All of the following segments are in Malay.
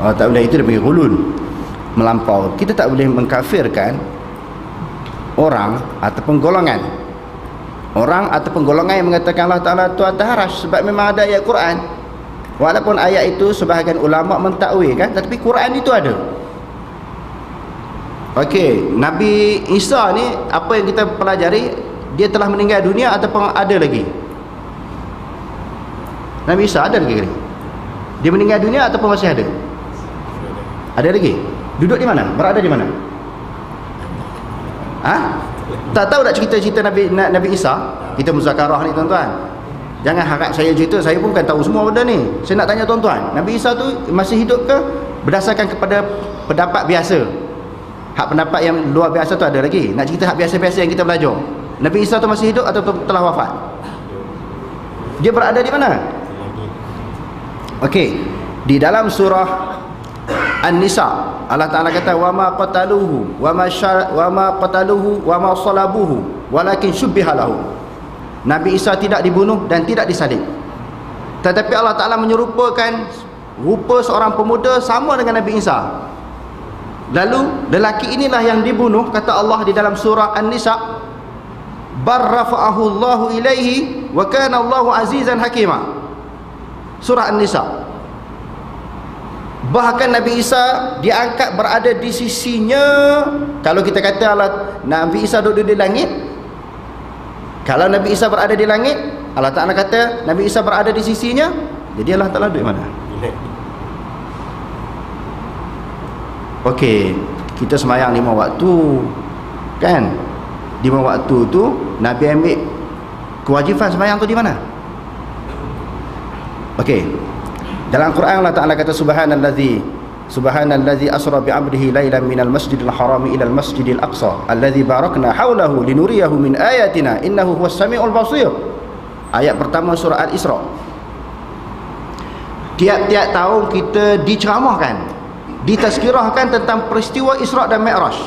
oh, tak boleh itu dia panggil hulul melampau. Kita tak boleh mengkafirkan orang ataupun golongan orang ataupun golongan yang mengatakan Allah Ta'ala tu atas sebab memang ada ayat Quran. Walaupun ayat itu sebahagian ulama mentakwil kan tetapi Quran itu ada. Okey, Nabi Isa ni apa yang kita pelajari dia telah meninggal dunia ataupun ada lagi? Nabi Isa ada lagi Dia meninggal dunia ataupun masih ada? Ada lagi? Duduk di mana? Berada di mana? Ha? Tak tahu tak cerita-cerita Nabi Nabi Isa? Kita muzakarah ni tuan-tuan. Jangan harap saya cerita, saya pun kan tahu semua benda ni. Saya nak tanya tuan-tuan, Nabi Isa tu masih hidup ke berdasarkan kepada pendapat biasa? Hak pendapat yang luar biasa tu ada lagi. Nak cerita hak biasa-biasa yang kita belajar. Nabi Isa tu masih hidup atau telah wafat? Dia berada di mana? Okey. Di dalam surah An-Nisa Allah Taala kata wa ma qataluhu wa ma wa ma qataluhu wa ma salabuhu walakin syubbiha lahu. Nabi Isa tidak dibunuh dan tidak disalib. Tetapi Allah Taala menyerupakan rupa seorang pemuda sama dengan Nabi Isa. Lalu lelaki inilah yang dibunuh kata Allah di dalam surah An-Nisa barrafa'ahu Allahu ilaihi wa kana Allahu azizan hakima. Surah An-Nisa Bahkan Nabi Isa diangkat berada di sisinya. Kalau kita kata Allah Nabi Isa duduk di langit. Kalau Nabi Isa berada di langit, Allah Taala kata Nabi Isa berada di sisinya. Jadi Allah Taala duduk mana? Okey, kita semayang lima waktu. Kan? Lima waktu tu Nabi ambil kewajipan semayang tu di mana? Okey, dalam Quran Allah Taala kata subhanallazi subhanallazi asra bi 'abdihi lailan minal masjidil harami ilal masjidil aqsa allazi barakna haulahu linuriyahu min ayatina innahu huwas samiul basir. Ayat pertama surah Al-Isra. Tiap-tiap tahun kita diceramahkan, ditazkirahkan tentang peristiwa Isra dan Mi'raj.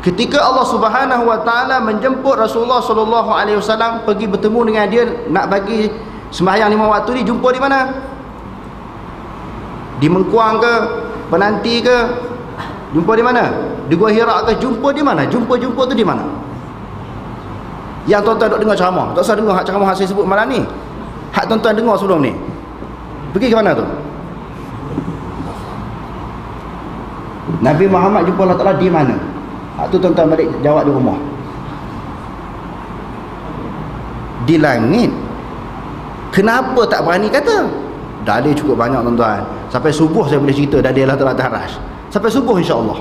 Ketika Allah Subhanahu wa taala menjemput Rasulullah sallallahu alaihi wasallam pergi bertemu dengan dia nak bagi sembahyang lima waktu ni jumpa di mana? Di Mengkuang ke? Penanti ke? Jumpa di mana? Di Gua Hira ke? Jumpa di mana? Jumpa-jumpa tu di mana? Yang tuan-tuan duk dengar ceramah. Tak usah dengar hak ceramah saya sebut malam ni. Hak tuan-tuan dengar sebelum ni. Pergi ke mana tu? Nabi Muhammad jumpa Allah Ta'ala di mana? Hak tu tuan-tuan balik jawab di rumah. Di langit. Kenapa tak berani kata? Dalil cukup banyak tuan-tuan Sampai subuh saya boleh cerita dan dia lah telah terharas. Sampai subuh insya-Allah.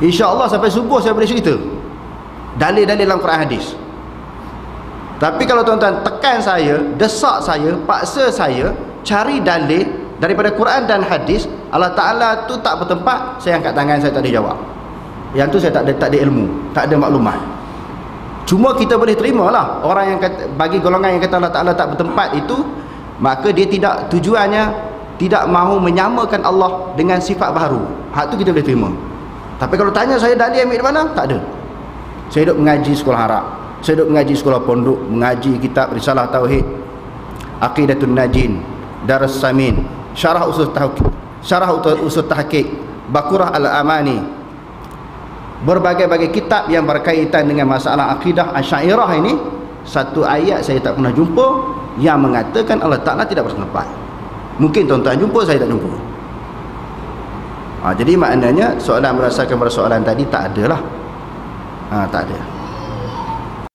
Insya-Allah sampai subuh saya boleh cerita. Dalil-dalil dalam Quran hadis. Tapi kalau tuan-tuan tekan saya, desak saya, paksa saya cari dalil daripada Quran dan hadis, Allah Taala tu tak bertempat, saya angkat tangan saya tak ada jawab. Yang tu saya tak ada tak ada ilmu, tak ada maklumat. Cuma kita boleh terima lah orang yang kata, bagi golongan yang kata Allah Taala tak bertempat itu, maka dia tidak tujuannya tidak mahu menyamakan Allah dengan sifat baru. Hak tu kita boleh terima. Tapi kalau tanya saya dalil ambil di mana? Tak ada. Saya duduk mengaji sekolah Arab. Saya duduk mengaji sekolah pondok mengaji kitab risalah tauhid aqidatun najin darus samin syarah usul tahqiq syarah usul tahqiq bakurah al-amani. Berbagai-bagai kitab yang berkaitan dengan masalah akidah asyairah ini satu ayat saya tak pernah jumpa yang mengatakan Allah Ta'ala tidak bersenempat Mungkin tuan-tuan jumpa, saya tak jumpa. Ha, jadi maknanya soalan berdasarkan persoalan tadi tak ada lah. Ha, tak ada.